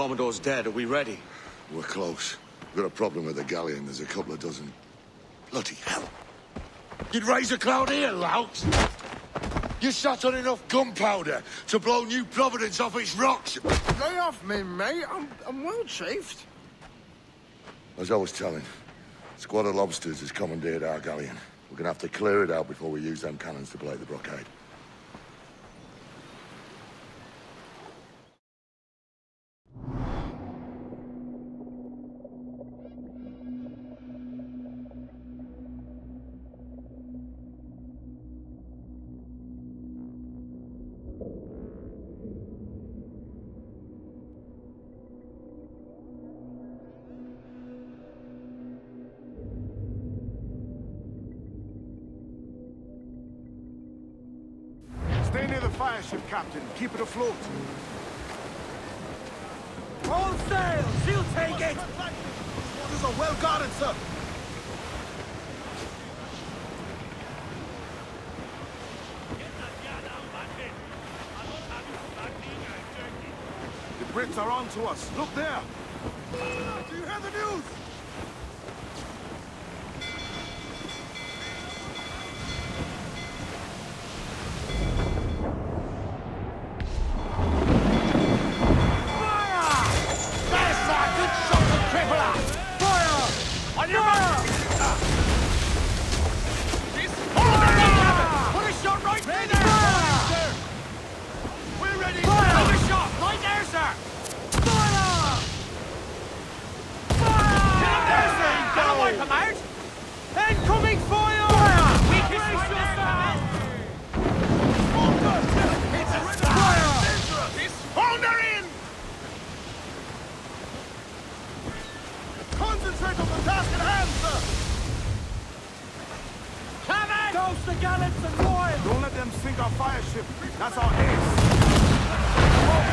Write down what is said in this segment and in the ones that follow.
Commodore's dead. Are we ready? We're close. We've got a problem with the galleon. There's a couple of dozen. Bloody hell. You'd raise a cloud here, lout! You sat on enough gunpowder to blow New Providence off its rocks! Lay off me, mate. I'm, I'm well chafed. As I was telling, a squad of lobsters has commandeered our galleon. We're gonna have to clear it out before we use them cannons to blow the blockade. Captain. Keep it afloat. All sail! She'll take it! Quarters are well guarded, sir. The Brits are on to us. Look there. Do you hear the news?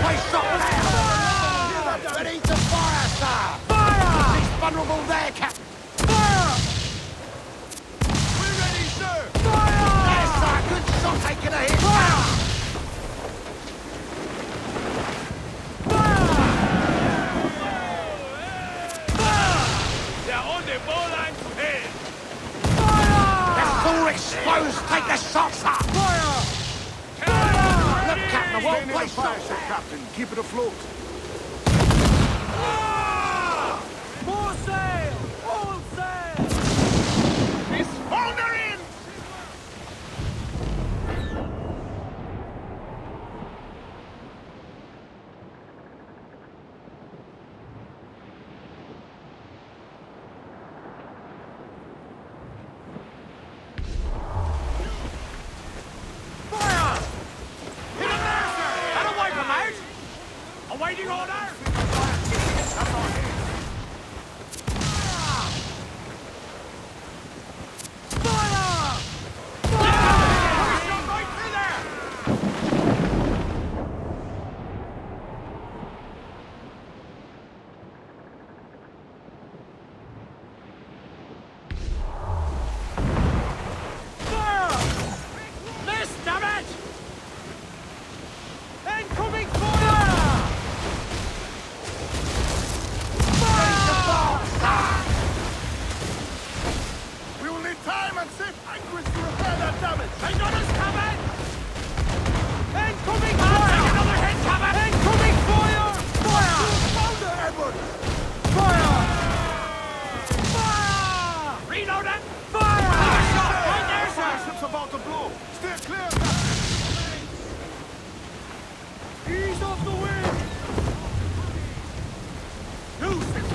Place up there! Ready to fire, sir! Fire! He's vulnerable there, Captain. Fire! We're ready, sir! Fire! Shot taking a hit! Fire! The! Take a shot, sir! Fire! Look, Well placed fire Captain. Keep it afloat.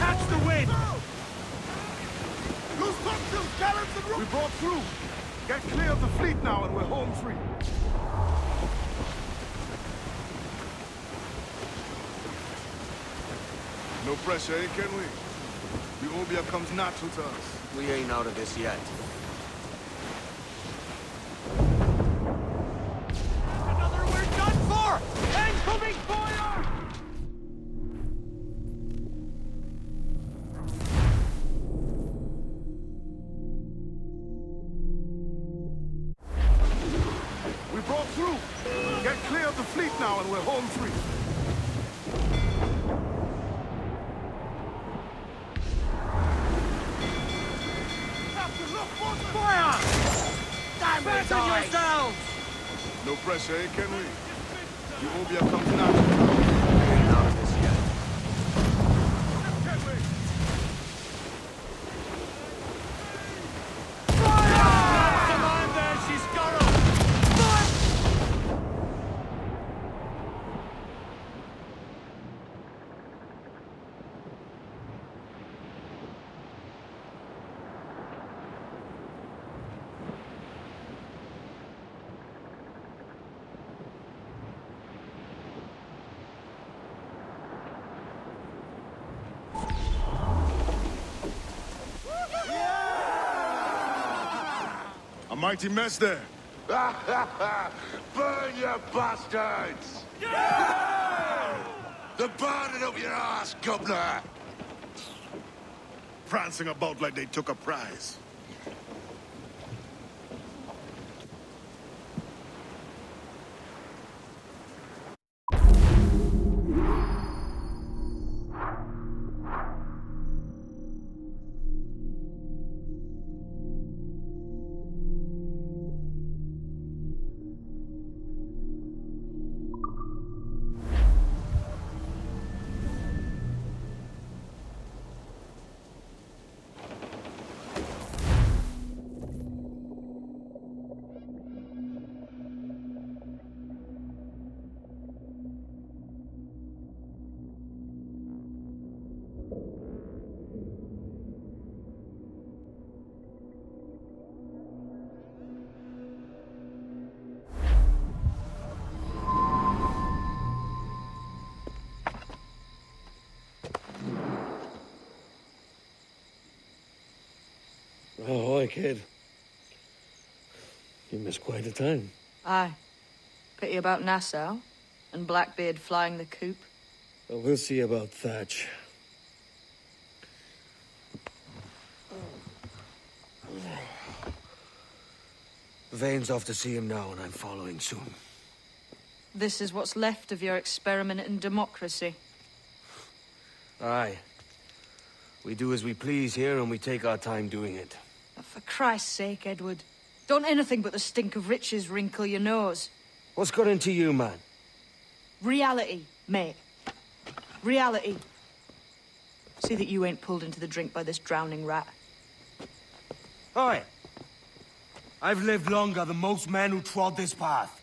Catch the wind! Loose cocktails, gallons, and We brought through. Get clear of the fleet now and we're home free. No pressure, eh, Kenway? The Obia comes natural to us. We ain't out of this yet. Another we're done for! Incoming fire! Clear of the fleet now and we're home free. Captain, look! Fire! Damn Fasten yourselves! No pressure, eh, Kenway? The Obia comes natural to us. We ain't out of this yet. Can we? Commander, she's got him! A mighty mess there. Burn, you bastards! They're burning up your ass, governor! Prancing about like they took a prize. Ahoy, kid. You missed quite a time. Aye. Pity about Nassau and Blackbeard flying the coop. Well, we'll see about Thatch. Vane's off to see him now, and I'm following soon. This is what's left of your experiment in democracy. Aye. We do as we please here, and we take our time doing it. For Christ's sake, Edward, don't anything but the stink of riches wrinkle your nose. What's got into you, man? Reality, mate. Reality. See that you ain't pulled into the drink by this drowning rat. Aye. I've lived longer than most men who trod this path.